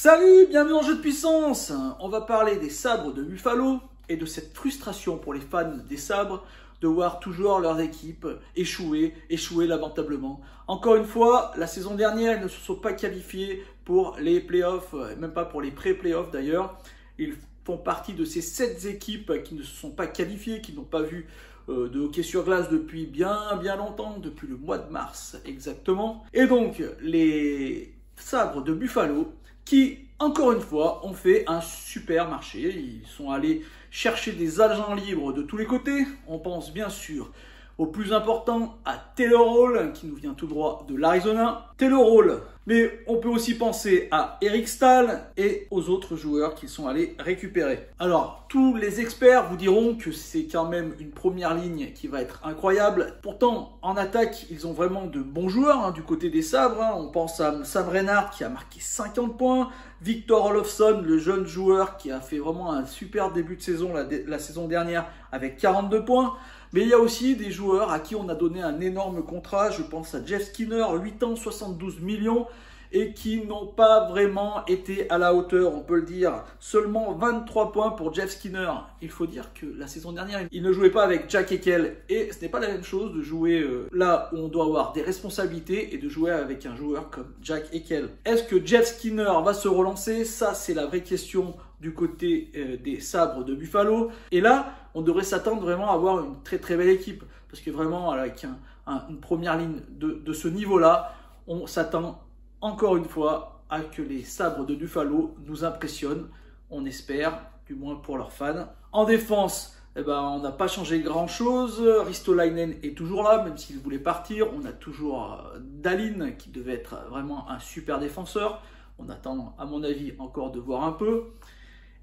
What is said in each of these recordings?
Salut, bienvenue dans Jeu de puissance On va parler des sabres de Buffalo et de cette frustration pour les fans des sabres de voir toujours leurs équipes échouer, échouer lamentablement. Encore une fois, la saison dernière, ils ne se sont pas qualifiés pour les playoffs, même pas pour les pré-playoffs d'ailleurs. Ils font partie de ces sept équipes qui ne se sont pas qualifiées, qui n'ont pas vu euh, de hockey sur glace depuis bien bien longtemps, depuis le mois de mars exactement. Et donc les sabres de Buffalo qui, encore une fois, ont fait un super marché. Ils sont allés chercher des agents libres de tous les côtés. On pense bien sûr au plus important, à Taylor Hall, qui nous vient tout droit de l'Arizona. Taylor Hall, mais on peut aussi penser à Eric Stahl et aux autres joueurs qui sont allés récupérer. Alors, tous les experts vous diront que c'est quand même une première ligne qui va être incroyable. Pourtant, en attaque, ils ont vraiment de bons joueurs hein, du côté des sabres. Hein. On pense à Sam Reinhardt qui a marqué 50 points, Victor Olofsson, le jeune joueur qui a fait vraiment un super début de saison la, la saison dernière avec 42 points. Mais il y a aussi des joueurs à qui on a donné un énorme contrat. Je pense à Jeff Skinner, 8 ans, 72 millions et qui n'ont pas vraiment été à la hauteur, on peut le dire. Seulement 23 points pour Jeff Skinner. Il faut dire que la saison dernière, il ne jouait pas avec Jack Ekel et ce n'est pas la même chose de jouer euh, là où on doit avoir des responsabilités et de jouer avec un joueur comme Jack Ekel. Est-ce que Jeff Skinner va se relancer? Ça, c'est la vraie question du côté euh, des sabres de Buffalo. Et là, on devrait s'attendre vraiment à avoir une très très belle équipe. Parce que vraiment, avec une première ligne de, de ce niveau-là, on s'attend encore une fois à que les sabres de Buffalo nous impressionnent. On espère, du moins pour leurs fans. En défense, eh ben, on n'a pas changé grand-chose. Ristolainen est toujours là, même s'il voulait partir. On a toujours euh, Dalin, qui devait être vraiment un super défenseur. On attend, à mon avis, encore de voir un peu.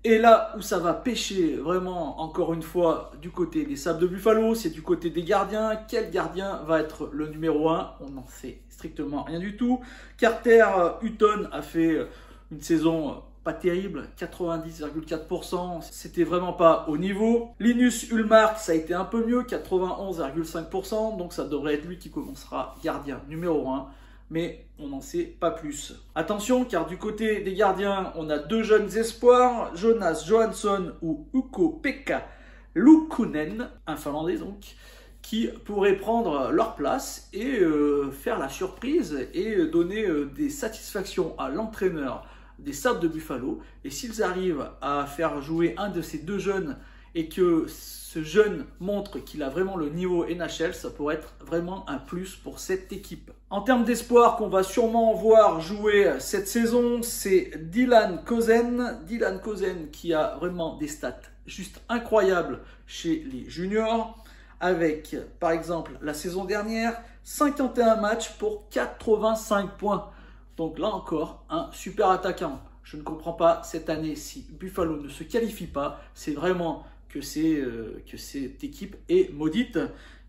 Et là où ça va pêcher vraiment, encore une fois, du côté des Sables de Buffalo, c'est du côté des gardiens. Quel gardien va être le numéro 1 On n'en sait strictement rien du tout. Carter Hutton a fait une saison pas terrible, 90,4%, c'était vraiment pas au niveau. Linus Ulmark, ça a été un peu mieux, 91,5%, donc ça devrait être lui qui commencera gardien numéro 1 mais on n'en sait pas plus. Attention, car du côté des gardiens, on a deux jeunes espoirs, Jonas Johansson ou Ukko-Pekka Lukunen, un Finlandais donc, qui pourraient prendre leur place et euh, faire la surprise et donner euh, des satisfactions à l'entraîneur des Sables de Buffalo. Et s'ils arrivent à faire jouer un de ces deux jeunes et que ce jeune montre qu'il a vraiment le niveau NHL, ça pourrait être vraiment un plus pour cette équipe. En termes d'espoir qu'on va sûrement voir jouer cette saison, c'est Dylan Kozen. Dylan Kozen qui a vraiment des stats juste incroyables chez les juniors, avec par exemple la saison dernière 51 matchs pour 85 points. Donc là encore, un super attaquant. Je ne comprends pas cette année si Buffalo ne se qualifie pas. C'est vraiment que, euh, que cette équipe est maudite.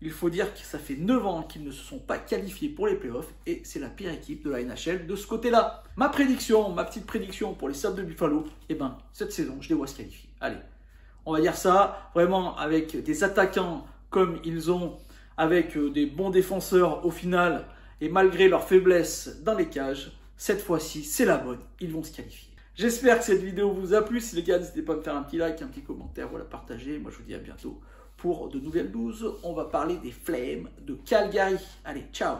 Il faut dire que ça fait 9 ans qu'ils ne se sont pas qualifiés pour les playoffs et c'est la pire équipe de la NHL de ce côté-là. Ma prédiction, ma petite prédiction pour les Sabres de Buffalo, eh ben, cette saison, je les vois se qualifier. Allez, on va dire ça vraiment avec des attaquants comme ils ont, avec euh, des bons défenseurs au final et malgré leur faiblesse dans les cages, cette fois-ci, c'est la bonne, ils vont se qualifier. J'espère que cette vidéo vous a plu. Si les gars, n'hésitez pas à me faire un petit like, un petit commentaire ou à la partager. Moi, je vous dis à bientôt pour de nouvelles 12. On va parler des Flames de Calgary. Allez, ciao